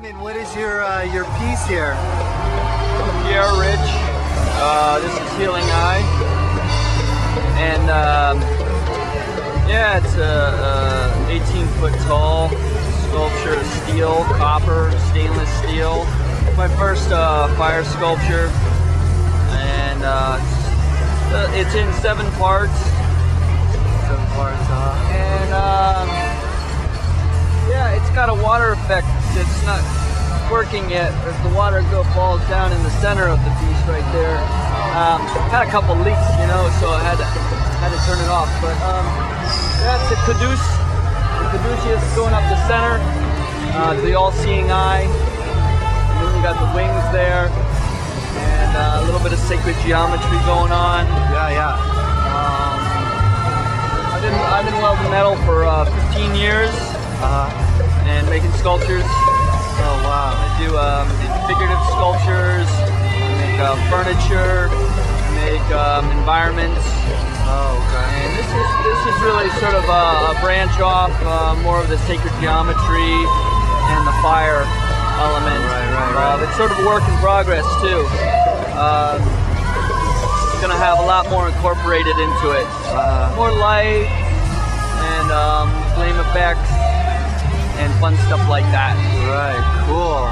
Simon, what is your uh, your piece here? Pierre Rich. Uh, this is Healing Eye. And um, yeah, it's a, a 18 foot tall sculpture of steel, copper, stainless steel. It's my first uh, fire sculpture. And uh, it's, uh, it's in seven parts. Seven parts, huh? Got a water effect that's not working yet. As the water go falls down in the center of the piece right there. Um, had a couple leaks, you know, so I had to had to turn it off. But um, that's the caduce. The caduceus going up the center. Uh, the all-seeing eye. And then you got the wings there, and uh, a little bit of sacred geometry going on. Yeah, yeah. Um, I've been I've been welding metal for uh, 15 years sculptures. Oh, wow. I do um, figurative sculptures, I make uh, furniture, I make um, environments, Oh, okay. and this is this is really sort of a, a branch off uh, more of the sacred geometry and the fire element. Right, right, right. Uh, it's sort of a work in progress too. Um, it's gonna have a lot more incorporated into it. Uh, more light and um, flame effects and fun stuff like that. right, cool.